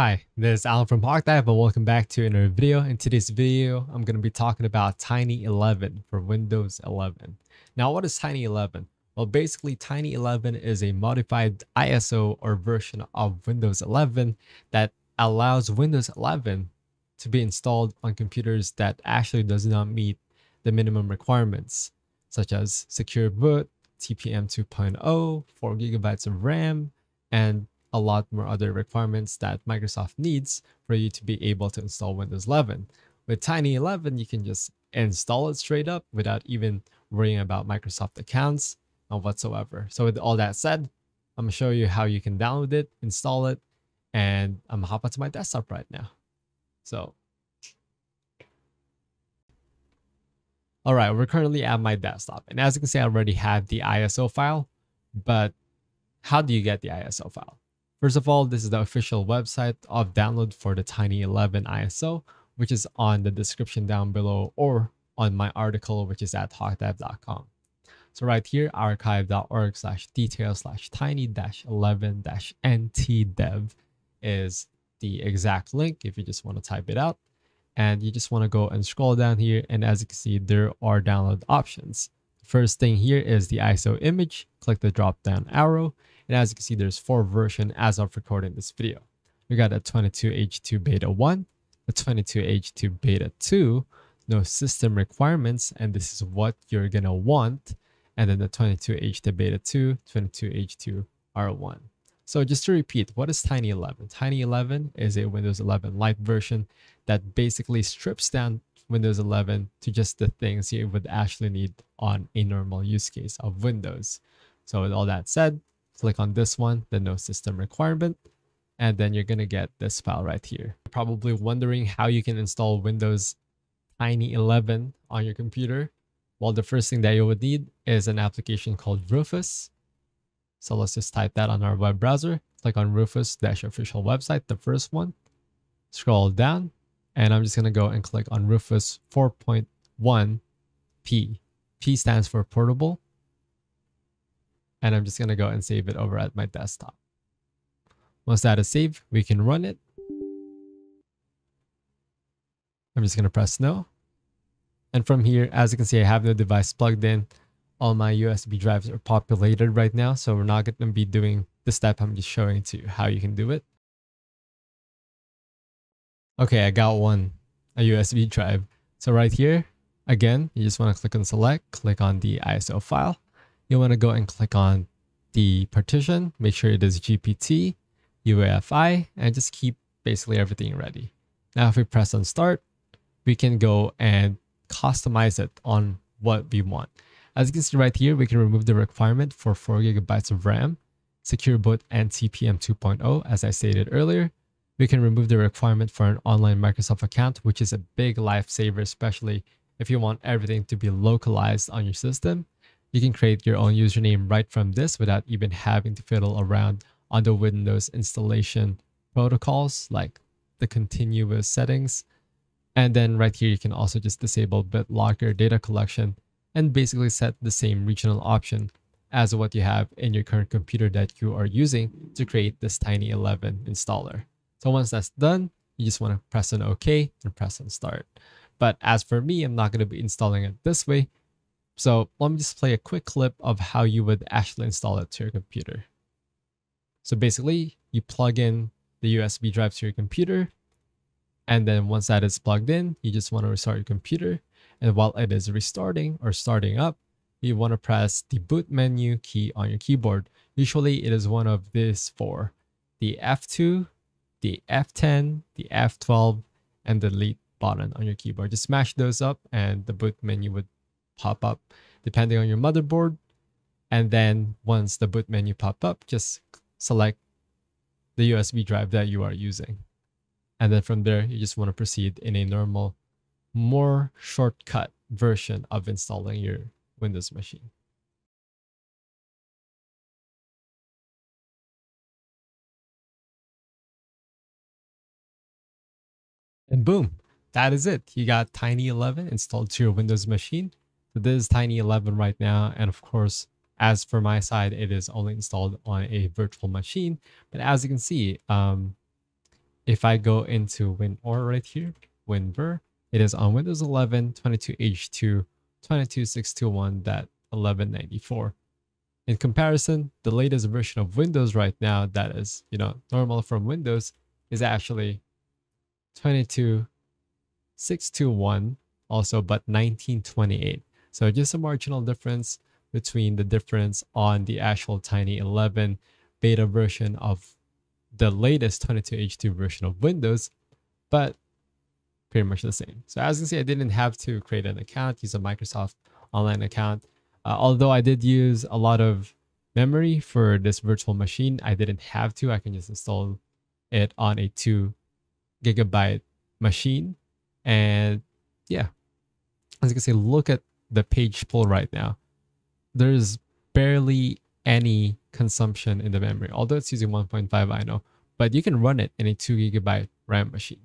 Hi, this is Alan from HawkDive and welcome back to another video. In today's video, I'm going to be talking about Tiny 11 for Windows 11. Now, what is Tiny 11? Well, basically, Tiny 11 is a modified ISO or version of Windows 11 that allows Windows 11 to be installed on computers that actually does not meet the minimum requirements, such as secure boot, TPM 2.0, 4 gigabytes of RAM, and a lot more other requirements that Microsoft needs for you to be able to install Windows 11. With Tiny 11, you can just install it straight up without even worrying about Microsoft accounts or whatsoever. So with all that said, I'm gonna show you how you can download it, install it, and I'm gonna hop onto my desktop right now. So, all right, we're currently at my desktop. And as you can see, I already have the ISO file, but how do you get the ISO file? First of all, this is the official website of download for the Tiny 11 ISO, which is on the description down below or on my article, which is at hawkdive.com. So right here, archive.org slash detail slash tiny dash 11 dash ntdev is the exact link if you just want to type it out. And you just want to go and scroll down here. And as you can see, there are download options. First thing here is the ISO image. Click the drop down arrow and as you can see, there's four versions as of recording this video. We got a 22H2 Beta 1, a 22H2 Beta 2, no system requirements, and this is what you're gonna want, and then the 22H2 Beta 2, 22H2 R1. So just to repeat, what is Tiny 11? Tiny 11 is a Windows 11 Lite version that basically strips down Windows 11 to just the things you would actually need on a normal use case of Windows. So with all that said, click on this one, the no system requirement, and then you're going to get this file right here. You're probably wondering how you can install Windows Tiny 11 on your computer. Well, the first thing that you would need is an application called Rufus. So let's just type that on our web browser. Click on Rufus-official website, the first one. Scroll down, and I'm just going to go and click on Rufus 4.1 P. P stands for portable and I'm just going to go and save it over at my desktop. Once that is saved, we can run it. I'm just going to press no. And from here, as you can see, I have the device plugged in. All my USB drives are populated right now, so we're not going to be doing the step. I'm just showing to you how you can do it. Okay, I got one, a USB drive. So right here, again, you just want to click on select, click on the ISO file you want to go and click on the partition, make sure it is GPT, UEFI, and just keep basically everything ready. Now, if we press on start, we can go and customize it on what we want. As you can see right here, we can remove the requirement for 4 gigabytes of RAM, secure boot and TPM 2.0, as I stated earlier. We can remove the requirement for an online Microsoft account, which is a big lifesaver, especially if you want everything to be localized on your system. You can create your own username right from this without even having to fiddle around on the Windows installation protocols like the continuous settings. And then right here, you can also just disable BitLocker data collection and basically set the same regional option as what you have in your current computer that you are using to create this Tiny 11 installer. So once that's done, you just want to press on OK and press on start. But as for me, I'm not going to be installing it this way. So let me just play a quick clip of how you would actually install it to your computer. So basically, you plug in the USB drive to your computer. And then once that is plugged in, you just want to restart your computer. And while it is restarting or starting up, you want to press the boot menu key on your keyboard. Usually it is one of these four, the F2, the F10, the F12, and the delete button on your keyboard. Just smash those up and the boot menu would pop up depending on your motherboard. And then once the boot menu pop up, just select the USB drive that you are using. And then from there, you just want to proceed in a normal, more shortcut version of installing your Windows machine. And boom, that is it. You got Tiny 11 installed to your Windows machine. So this is Tiny 11 right now. And of course, as for my side, it is only installed on a virtual machine. But as you can see, um, if I go into WinOR right here, WinVer, it is on Windows 11, 22H2, 22621.1194. In comparison, the latest version of Windows right now that is, you know, normal from Windows is actually 22621 also, but 1928. So just a marginal difference between the difference on the actual Tiny 11 beta version of the latest 22H2 version of Windows, but pretty much the same. So as you can see, I didn't have to create an account, use a Microsoft online account. Uh, although I did use a lot of memory for this virtual machine, I didn't have to. I can just install it on a two gigabyte machine. And yeah, as you can see, look at the page pool right now. There's barely any consumption in the memory, although it's using 1.5, I know, but you can run it in a two gigabyte RAM machine.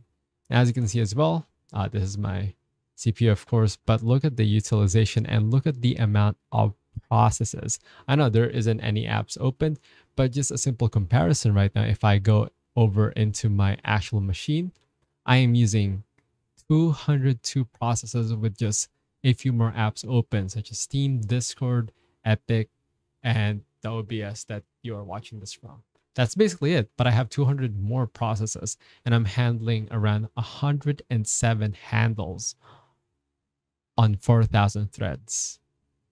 As you can see as well, uh, this is my CPU, of course, but look at the utilization and look at the amount of processes. I know there isn't any apps open, but just a simple comparison right now, if I go over into my actual machine, I am using 202 processes with just a few more apps open, such as Steam, Discord, Epic, and the OBS that you are watching this from. That's basically it, but I have 200 more processes and I'm handling around 107 handles on 4,000 threads.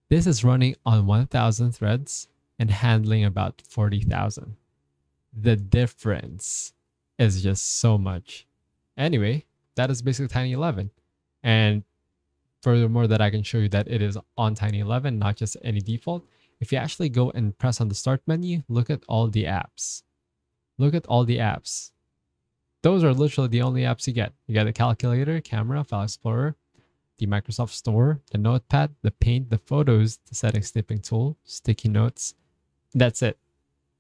This is running on 1,000 threads and handling about 40,000. The difference is just so much. Anyway, that is basically Tiny 11. And furthermore, that I can show you that it is on Tiny 11, not just any default. If you actually go and press on the start menu, look at all the apps. Look at all the apps. Those are literally the only apps you get. You get the calculator, camera, file explorer, the Microsoft Store, the Notepad, the Paint, the Photos, the Settings Snipping Tool, Sticky Notes. That's it.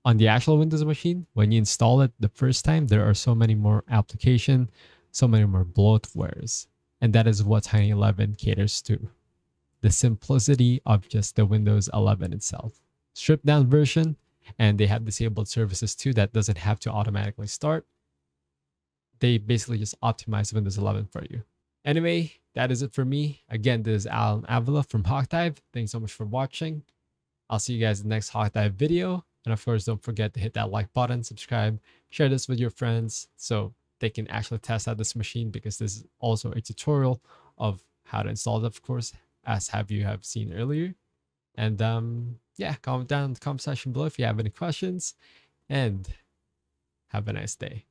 On the actual Windows machine, when you install it the first time, there are so many more application, so many more bloatwares. And that is what Tiny 11 caters to. The simplicity of just the Windows 11 itself. Stripped down version, and they have disabled services too that doesn't have to automatically start. They basically just optimize Windows 11 for you. Anyway, that is it for me. Again, this is Alan Avila from Hawkdive. Thanks so much for watching. I'll see you guys in the next Hawkdive video. And of course, don't forget to hit that like button, subscribe, share this with your friends so they can actually test out this machine because this is also a tutorial of how to install it, of course, as have you have seen earlier. And um, yeah, comment down in the comment section below if you have any questions and have a nice day.